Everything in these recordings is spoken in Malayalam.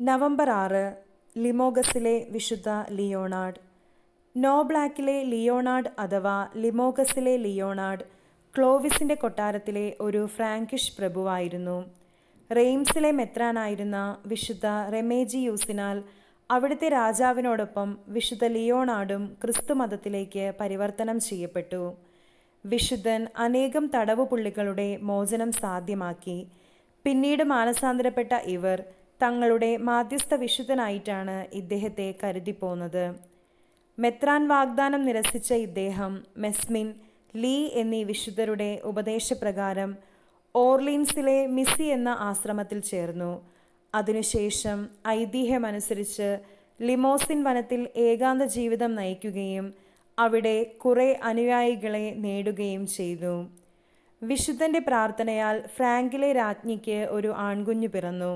നവംബർ ആറ് ലിമോഗസിലെ വിശുദ്ധ ലിയോണാർഡ് നോബ്ലാക്കിലെ ലിയോണാർഡ് അഥവാ ലിമോഗസിലെ ലിയോണാർഡ് ക്ലോവിസിന്റെ കൊട്ടാരത്തിലെ ഒരു ഫ്രാങ്കിഷ് പ്രഭുവായിരുന്നു. റെയിംസിലെ മെത്രാനായിരുന്ന വിശുദ്ധ റെമേജിയൂസിനാൽ അവിടുത്തെ രാജാവിനോടൊപ്പം വിശുദ്ധ ലിയോണാർഡും ക്രിസ്തുമതത്തിലേക്ക് പരിവർത്തനം ചെയ്യപ്പെട്ടു. വിശുദ്ധൻ അനേകം തടവുപുള്ളികളുടെ മോചനം സാധ്യമാക്കി. പിന്നീട് മാനസാന്തരപ്പെട്ട ഇവർ തങ്ങളുടെ മാധ്യസ്ഥ വിശുദ്ധനായിട്ടാണ് ഇദ്ദേഹത്തെ കരുതിപ്പോന്നത്. മെത്രാൻ വാഗ്ദാനം നിരസിച്ച ഇദ്ദേഹം മെസ്മിൻ ലീ എന്നീ വിശുദ്ധരുടെ ഉപദേശപ്രകാരം ഓർലീൻസിലെ മിസ്സി എന്ന ആശ്രമത്തിൽ ചേർന്നു. അതിനുശേഷം ഐതിഹ്യമനുസരിച്ച് ലിമോസിൻ വനത്തിൽ ഏകാന്ത ജീവിതം നയിക്കുകയും അവിടെ കുറെ അനുയായികളെ നേടുകയും ചെയ്തു. വിശുദ്ധന്റെ പ്രാർത്ഥനയാൽ ഫ്രാങ്കിലെ രാജ്ഞിക്ക് ഒരു ആൺകുഞ്ഞു പിറന്നു.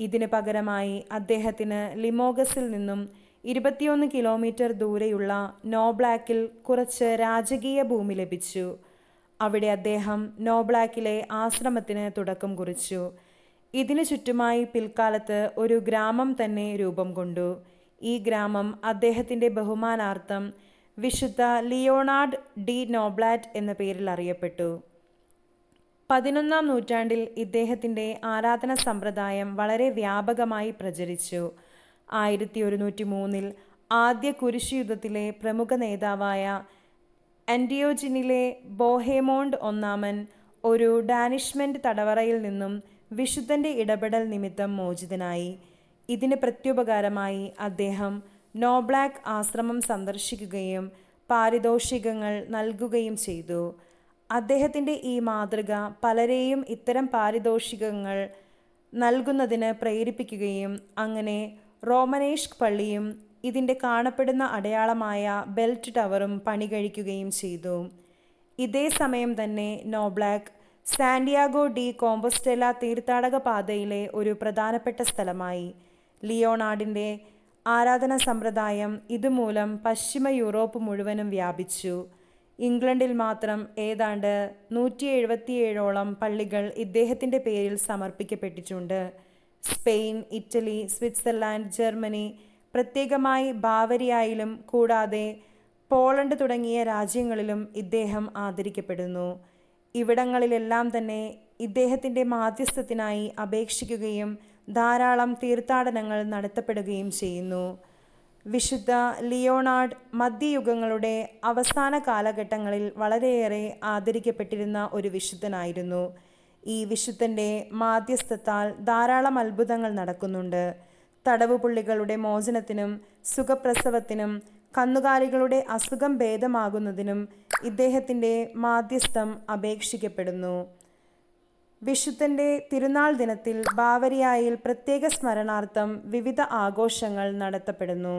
ഇതിന് പകരമായി അദ്ദേഹത്തിന് ലിമോഗസിൽ നിന്നും ഇരുപത്തിയൊന്ന് കിലോമീറ്റർ ദൂരെയുള്ള നോബ്ലാക്കിൽ കുറച്ച് രാജകീയ ഭൂമി ലഭിച്ചു. അവിടെ അദ്ദേഹം നോബ്ലാക്കിലെ ആശ്രമത്തിന് തുടക്കം കുറിച്ചു. ഇതിനു ചുറ്റുമായി പിൽക്കാലത്ത് ഒരു ഗ്രാമം തന്നെ രൂപം കൊണ്ടു. ഈ ഗ്രാമം അദ്ദേഹത്തിന്റെ ബഹുമാനാർത്ഥം വിശുദ്ധ ലിയോണാർഡ് ഡി നോബ്ലാറ്റ് എന്ന പേരിൽ അറിയപ്പെട്ടു. പതിനൊന്നാം നൂറ്റാണ്ടിൽ ഇദ്ദേഹത്തിന്റെ ആരാധന സമ്പ്രദായം വളരെ വ്യാപകമായി പ്രചരിച്ചു. ആയിരത്തി ഒരുന്നൂറ്റി മൂന്നിൽ ആദ്യ കുരിശുയുദ്ധത്തിലെ പ്രമുഖ നേതാവായ ആന്റിയോജിനിലെ ബോഹേമോണ്ട് ഒന്നാമൻ ഒരു ഡാനിഷ്മെന്റ് തടവറയിൽ നിന്നും വിശുദ്ധന്റെ ഇടപെടൽ നിമിത്തം മോചിതനായി. ഇതിന് പ്രത്യുപകാരമായി അദ്ദേഹം നോബ്ലാക്ക് ആശ്രമം സന്ദർശിക്കുകയും പാരിതോഷികങ്ങൾ നൽകുകയും ചെയ്തു. അദ്ദേഹത്തിന്റെ ഈ മാതൃക പലരെയും ഇത്തരം പാരിതോഷികങ്ങൾ നൽകുന്നതിന് പ്രേരിപ്പിക്കുകയും അങ്ങനെ റോമനേഷ് പള്ളിയും ഇതിന്റെ കാണപ്പെടുന്ന അടയാളമായ ബെൽറ്റ് ടവറും പണി കഴിക്കുകയും ചെയ്തു. ഇതേ സമയം തന്നെ നോബ്ലാക്ക് സാൻഡിയാഗോ ഡി കോമ്പസ്റ്റെല തീർത്ഥാടക പാതയിലെ ഒരു പ്രധാനപ്പെട്ട സ്ഥലമായി. ലിയോണാർഡിന്റെ ആരാധന സമ്പ്രദായം ഇതുമൂലം പശ്ചിമ യൂറോപ്പ് മുഴുവനും വ്യാപിച്ചു. ഇംഗ്ലണ്ടിൽ മാത്രം ഏതാണ്ട് നൂറ്റി എഴുപത്തിയേഴോളം പള്ളികൾ ഇദ്ദേഹത്തിന്റെ പേരിൽ സമർപ്പിക്കപ്പെട്ടിട്ടുണ്ട്. സ്പെയിൻ ഇറ്റലി സ്വിറ്റ്സർലാൻഡ് ജർമ്മനി പ്രത്യേകമായി ബാവരിയായിലും കൂടാതെ പോളണ്ട് തുടങ്ങിയ രാജ്യങ്ങളിലും ഇദ്ദേഹം ആദരിക്കപ്പെടുന്നു. ഇവിടങ്ങളിലെല്ലാം തന്നെ ഇദ്ദേഹത്തിന്റെ മാധ്യസ്ഥത്തിനായി അപേക്ഷിക്കുകയും ധാരാളം തീർത്ഥാടനങ്ങൾ നടത്തപ്പെടുകയും ചെയ്യുന്നു. വിശുദ്ധ ലിയോണാർഡ് മധ്യയുഗങ്ങളുടെ അവസാന കാലഘട്ടങ്ങളിൽ വളരെയേറെ ആദരിക്കപ്പെട്ടിരുന്ന ഒരു വിശുദ്ധനായിരുന്നു. ഈ വിശുദ്ധന്റെ മാധ്യസ്ഥത്താൽ ധാരാളം അത്ഭുതങ്ങൾ നടക്കുന്നുണ്ട്. തടവുപുള്ളികളുടെ മോചനത്തിനും സുഖപ്രസവത്തിനും കന്നുകാലികളുടെ അസുഖം ഭേദമാകുന്നതിനും ഇദ്ദേഹത്തിന്റെ മാധ്യസ്ഥം അപേക്ഷിക്കപ്പെടുന്നു. വിശുദ്ധന്റെ തിരുനാൾ ദിനത്തിൽ ബാവരിയായിൽ പ്രത്യേക സ്മരണാർത്ഥം വിവിധ ആഘോഷങ്ങൾ നടത്തപ്പെടുന്നു.